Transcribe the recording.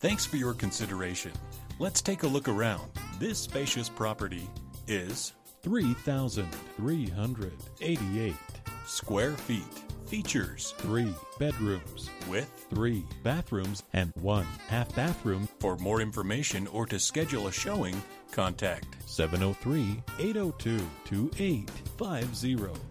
Thanks for your consideration. Let's take a look around. This spacious property is 3,388 square feet. Features three bedrooms with three bathrooms and one half bathroom For more information or to schedule a showing, contact 703 802 2850